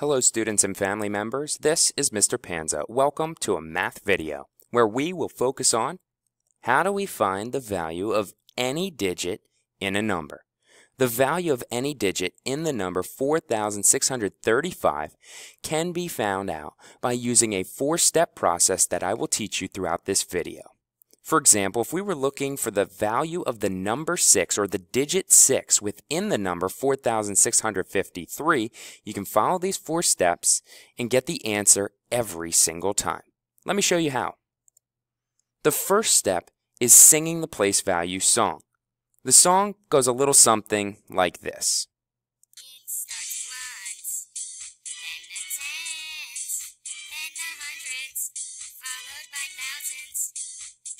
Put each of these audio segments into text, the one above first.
Hello students and family members, this is Mr. Panza. Welcome to a math video where we will focus on how do we find the value of any digit in a number. The value of any digit in the number 4,635 can be found out by using a four-step process that I will teach you throughout this video. For example, if we were looking for the value of the number 6 or the digit 6 within the number 4,653, you can follow these four steps and get the answer every single time. Let me show you how. The first step is singing the place value song. The song goes a little something like this.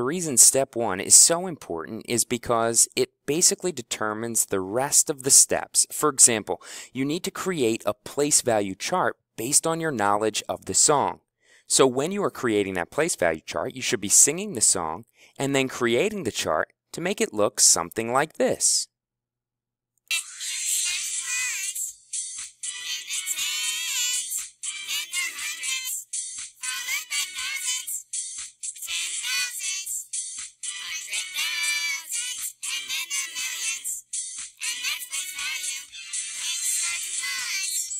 reason step one is so important is because it basically determines the rest of the steps. For example, you need to create a place value chart based on your knowledge of the song. So when you are creating that place value chart, you should be singing the song and then creating the chart to make it look something like this. Christmas.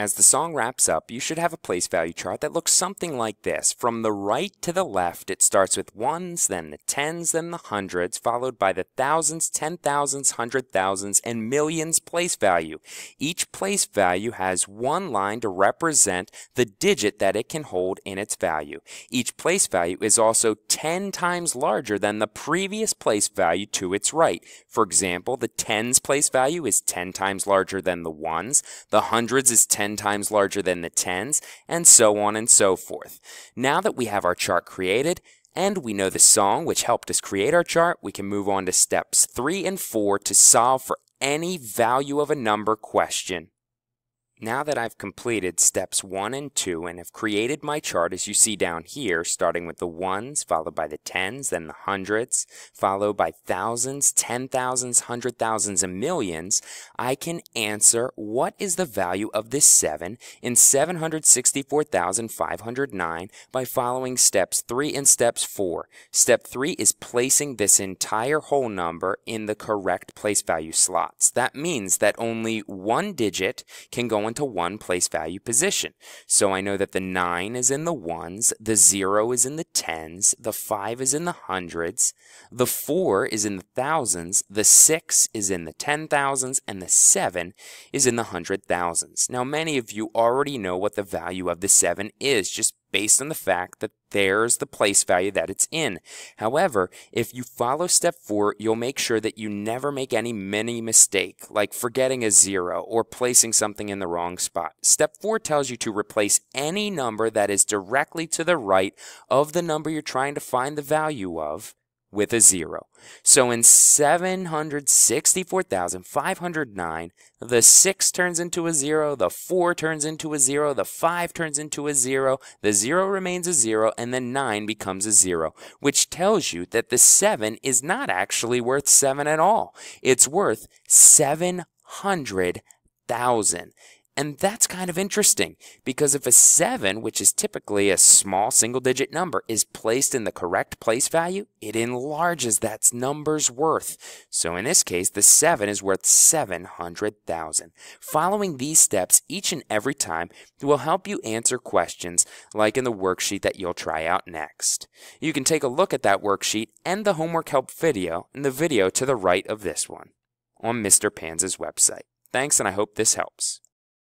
As the song wraps up, you should have a place value chart that looks something like this. From the right to the left, it starts with ones, then the tens, then the hundreds, followed by the thousands, ten thousands, hundred thousands, and millions place value. Each place value has one line to represent the digit that it can hold in its value. Each place value is also 10 times larger than the previous place value to its right. For example, the tens place value is 10 times larger than the ones, the hundreds is 10 10 times larger than the tens, and so on and so forth. Now that we have our chart created, and we know the song which helped us create our chart, we can move on to steps 3 and 4 to solve for any value of a number question. Now that I've completed steps 1 and 2 and have created my chart as you see down here, starting with the ones, followed by the tens, then the hundreds, followed by thousands, ten thousands, hundred thousands, and millions, I can answer what is the value of this 7 in 764,509 by following steps 3 and steps 4. Step 3 is placing this entire whole number in the correct place value slots. That means that only one digit can go into one place value position. So I know that the 9 is in the ones, the 0 is in the tens, the 5 is in the hundreds, the 4 is in the thousands, the 6 is in the ten thousands, and the 7 is in the hundred thousands. Now many of you already know what the value of the 7 is just based on the fact that there's the place value that it's in. However, if you follow step four, you'll make sure that you never make any mini mistake, like forgetting a zero or placing something in the wrong spot. Step four tells you to replace any number that is directly to the right of the number you're trying to find the value of with a zero. So in 764,509, the 6 turns into a 0, the 4 turns into a 0, the 5 turns into a 0, the 0 remains a 0, and the 9 becomes a 0, which tells you that the 7 is not actually worth 7 at all. It's worth 700,000. And that's kind of interesting because if a 7, which is typically a small single digit number, is placed in the correct place value, it enlarges that number's worth. So in this case, the 7 is worth 700,000. Following these steps each and every time will help you answer questions like in the worksheet that you'll try out next. You can take a look at that worksheet and the homework help video in the video to the right of this one. on Mr. Panza's website. Thanks, and I hope this helps.